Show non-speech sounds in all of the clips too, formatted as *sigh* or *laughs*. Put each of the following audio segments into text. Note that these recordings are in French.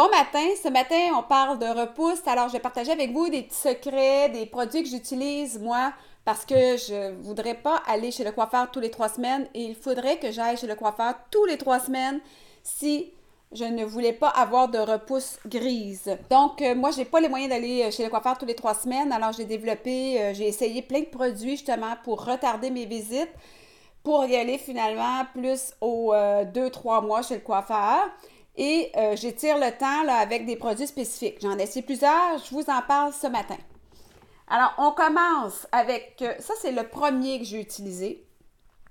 Bon matin, ce matin on parle de repousse. Alors je vais partager avec vous des petits secrets, des produits que j'utilise moi parce que je voudrais pas aller chez le coiffeur tous les trois semaines et il faudrait que j'aille chez le coiffeur tous les trois semaines si je ne voulais pas avoir de repousse grise. Donc, euh, moi, j'ai pas les moyens d'aller euh, chez le coiffeur tous les trois semaines. Alors, j'ai développé, euh, j'ai essayé plein de produits justement pour retarder mes visites, pour y aller finalement plus aux deux, trois mois chez le coiffeur. Et euh, j'étire le temps là, avec des produits spécifiques. J'en ai essayé plusieurs, je vous en parle ce matin. Alors, on commence avec, euh, ça c'est le premier que j'ai utilisé.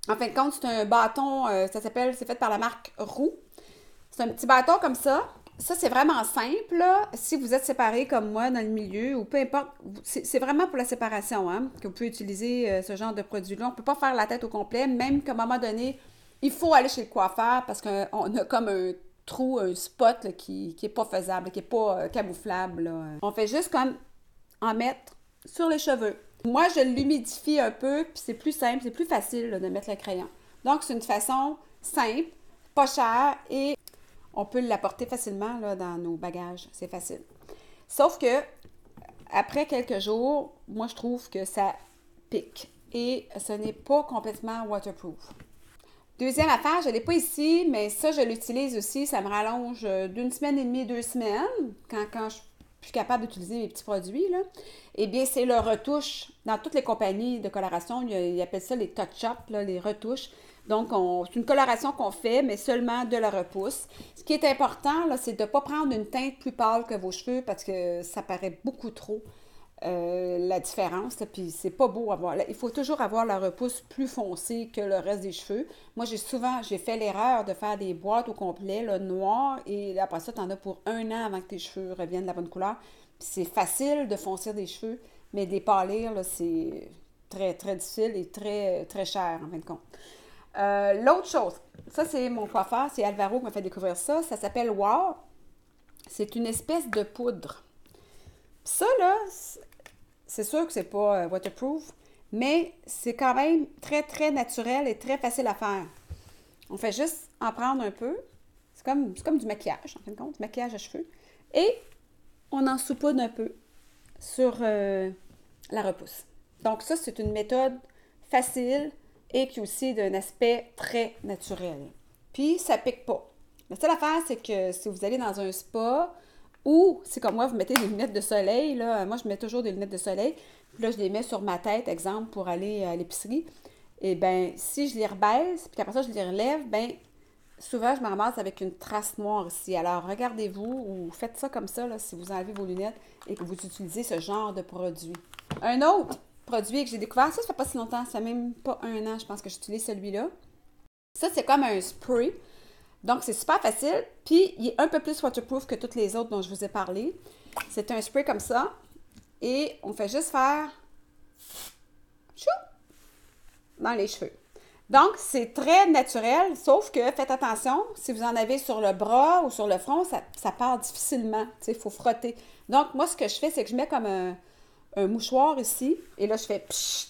En fin de compte, c'est un bâton, euh, ça s'appelle, c'est fait par la marque Roux. C'est un petit bâton comme ça. Ça, c'est vraiment simple. Si vous êtes séparés comme moi dans le milieu, ou peu importe, c'est vraiment pour la séparation hein, que vous pouvez utiliser ce genre de produit-là. On ne peut pas faire la tête au complet, même qu'à un moment donné, il faut aller chez le coiffeur parce qu'on a comme un trou, un spot qui n'est pas faisable, qui n'est pas euh, camouflable. On fait juste comme en mettre sur les cheveux. Moi, je l'humidifie un peu, puis c'est plus simple, c'est plus facile de mettre le crayon. Donc, c'est une façon simple, pas chère et on peut l'apporter facilement là, dans nos bagages. C'est facile. Sauf que, après quelques jours, moi, je trouve que ça pique et ce n'est pas complètement waterproof. Deuxième affaire, je ne l'ai pas ici, mais ça, je l'utilise aussi. Ça me rallonge euh, d'une semaine et demie, deux semaines, quand, je suis capable d'utiliser mes petits produits. Là. Eh bien, c'est le retouche. Dans toutes les compagnies de coloration, ils appellent ça les touch-up, les retouches. Donc, c'est une coloration qu'on fait, mais seulement de la repousse. Ce qui est important, c'est de ne pas prendre une teinte plus pâle que vos cheveux parce que ça paraît beaucoup trop. Euh, la différence. Puis c'est pas beau à voir. Il faut toujours avoir la repousse plus foncée que le reste des cheveux. Moi, j'ai souvent, j'ai fait l'erreur de faire des boîtes au complet, le noir, et après ça, tu en as pour un an avant que tes cheveux reviennent de la bonne couleur. c'est facile de foncer des cheveux, mais des pâlir, c'est très, très difficile et très, très cher, en fin de compte. Euh, l'autre chose, ça c'est mon coiffeur, c'est Alvaro qui m'a fait découvrir ça. Ça s'appelle Wow. C'est une espèce de poudre. Ça, là, c'est sûr que c'est pas euh, waterproof, mais c'est quand même très, très naturel et très facile à faire. On fait juste en prendre un peu. C'est comme, comme du maquillage, en fin de compte, du maquillage à cheveux. Et on en saupoudre un peu sur euh, la repousse. Donc ça, c'est une méthode facile et qui aussi d'un aspect très naturel. Puis, ça pique pas. La seule affaire, c'est que si vous allez dans un spa, ou si comme moi, vous mettez des lunettes de soleil, moi je mets toujours des lunettes de soleil, puis là je les mets sur ma tête, exemple, pour aller à l'épicerie. Et bien, si je les rebaisse, puis après ça je les relève, bien, souvent je me ramasse avec une trace noire ici. Alors regardez-vous ou faites ça comme ça si vous enlevez vos lunettes et que vous utilisez ce genre de produit. Un autre produit que j'ai découvert, ça, ça fait pas si longtemps, ça fait même pas un an, je pense que j'utilise celui-là. Ça, c'est comme un spray donc, c'est super facile. Puis, il est un peu plus waterproof que toutes les autres dont je vous ai parlé. C'est un spray comme ça. Et on fait juste faire chou dans les cheveux. Donc, c'est très naturel, sauf que faites attention, si vous en avez sur le bras ou sur le front, ça, part difficilement. Il faut frotter. Donc, moi, ce que je fais, c'est que je mets comme un, mouchoir ici, et là, je fais psh,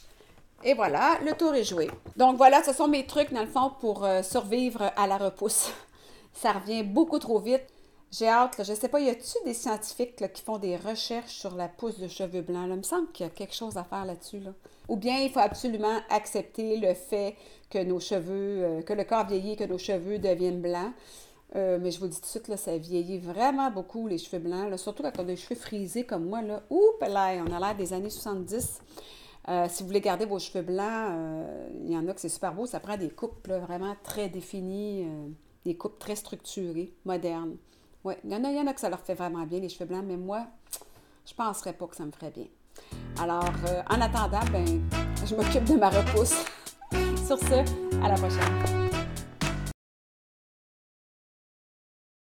et voilà, le tour est joué. Donc voilà, ce sont mes trucs dans le fond pour euh, survivre à la repousse. *laughs* Ça revient beaucoup trop vite. J'ai hâte, je sais pas, y a-t-il des scientifiques qui font des recherches sur la pousse de cheveux blancs? Il me semble qu'il y a quelque chose à faire là-dessus. Là. Ou bien il faut absolument accepter le fait que nos cheveux, euh, que le corps vieillit, que nos cheveux deviennent blancs. Euh, mais je vous dis tout de suite, ça vieillit vraiment beaucoup, les cheveux blancs. surtout quand on a des cheveux frisés comme moi. Là. Ouh, là, on a l'air des années 70. Euh, si vous voulez garder vos cheveux blancs, euh, il y en a que c'est super beau. Ça prend des coupes vraiment très définies, euh, des coupes très structurées, modernes. Oui, il y, en a, que ça leur fait vraiment bien, les cheveux blancs, mais moi, je ne penserais pas que ça me ferait bien. Alors, en attendant, ben, je m'occupe de ma repousse. *laughs* Sur ce, à la prochaine.